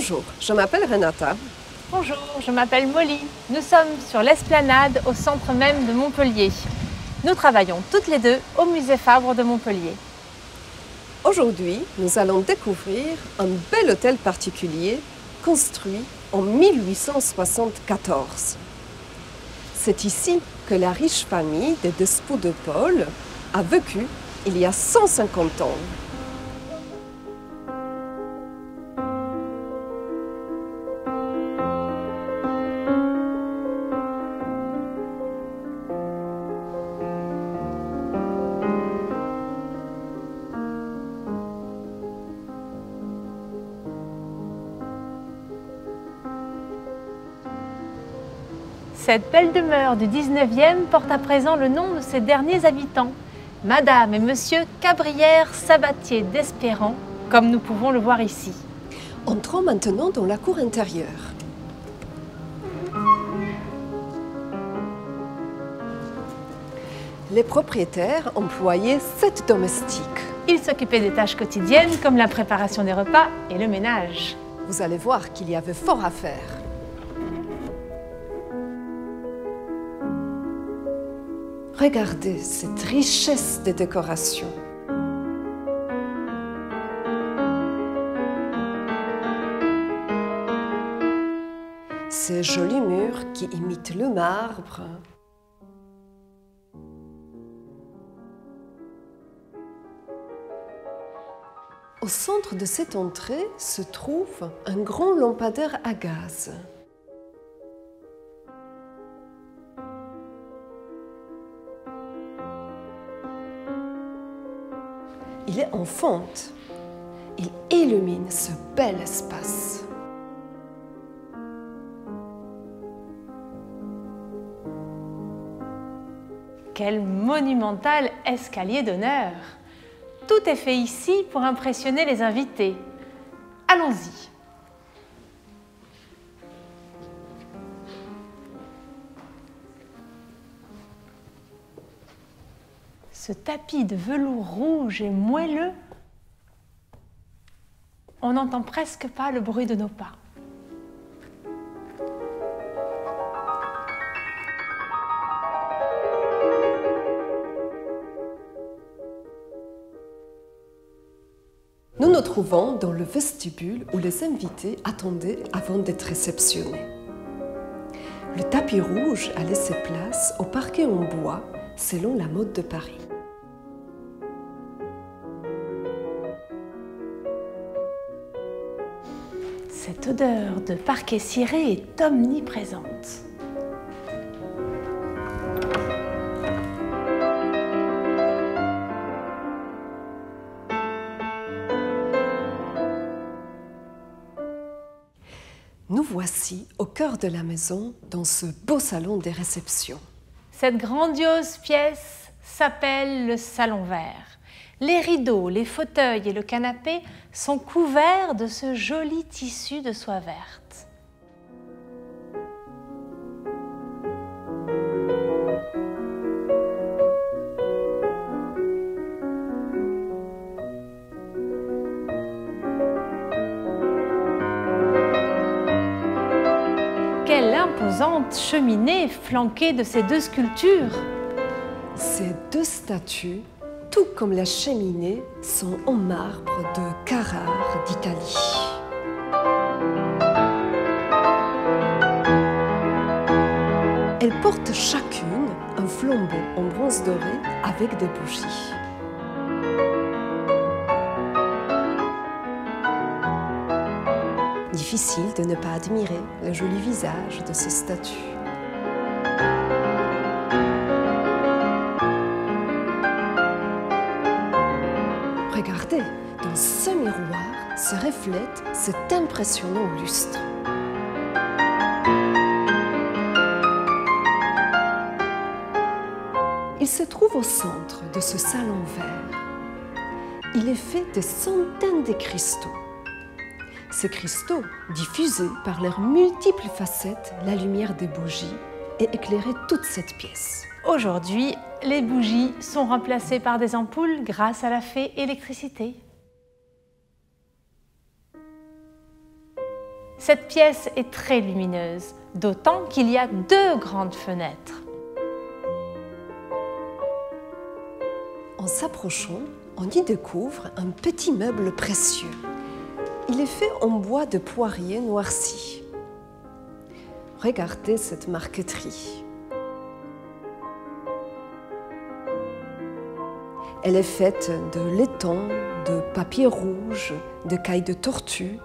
Bonjour, je m'appelle Renata. Bonjour, je m'appelle Molly. Nous sommes sur l'esplanade au centre même de Montpellier. Nous travaillons toutes les deux au musée Fabre de Montpellier. Aujourd'hui, nous allons découvrir un bel hôtel particulier construit en 1874. C'est ici que la riche famille des Despots de Paul a vécu il y a 150 ans. Cette belle demeure du 19e porte à présent le nom de ses derniers habitants, Madame et Monsieur Cabrière Sabatier d'Espérant, comme nous pouvons le voir ici. Entrons maintenant dans la cour intérieure. Les propriétaires employaient sept domestiques. Ils s'occupaient des tâches quotidiennes comme la préparation des repas et le ménage. Vous allez voir qu'il y avait fort à faire. Regardez cette richesse de décorations. Ces jolis murs qui imitent le marbre. Au centre de cette entrée se trouve un grand lampadaire à gaz. Il est en fente. Il illumine ce bel espace. Quel monumental escalier d'honneur Tout est fait ici pour impressionner les invités. Allons-y. Ce tapis de velours rouge et moelleux, on n'entend presque pas le bruit de nos pas. Nous nous trouvons dans le vestibule où les invités attendaient avant d'être réceptionnés. Le tapis rouge a laissé place au parquet en bois selon la mode de Paris. Cette odeur de parquet ciré est omniprésente. Nous voici au cœur de la maison, dans ce beau salon des réceptions. Cette grandiose pièce s'appelle le salon vert. Les rideaux, les fauteuils et le canapé sont couverts de ce joli tissu de soie verte. Quelle imposante cheminée flanquée de ces deux sculptures Ces deux statues, tout comme la cheminée, sont en marbre de Carrare d'Italie. Elles portent chacune un flambeau en bronze doré avec des bougies. Difficile de ne pas admirer le joli visage de ces statues. Dans ce miroir se reflète cet impressionnant lustre. Il se trouve au centre de ce salon vert. Il est fait de centaines de cristaux. Ces cristaux, diffusés par leurs multiples facettes, la lumière des bougies et éclairaient toute cette pièce. Aujourd'hui, les bougies sont remplacées par des ampoules grâce à la fée électricité. Cette pièce est très lumineuse, d'autant qu'il y a deux grandes fenêtres. En s'approchant, on y découvre un petit meuble précieux. Il est fait en bois de poirier noirci. Regardez cette marqueterie. Elle est faite de laiton, de papier rouge, de cailles de tortue.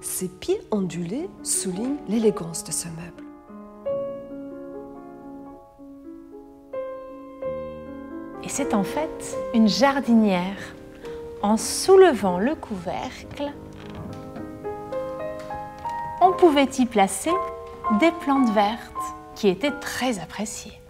Ses pieds ondulés soulignent l'élégance de ce meuble. Et c'est en fait une jardinière. En soulevant le couvercle, on pouvait y placer des plantes vertes qui étaient très appréciées.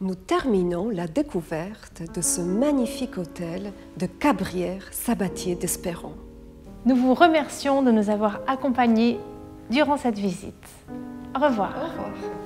Nous terminons la découverte de ce magnifique hôtel de Cabrières Sabatier d'Espérance. Nous vous remercions de nous avoir accompagnés durant cette visite. Au revoir. Au revoir.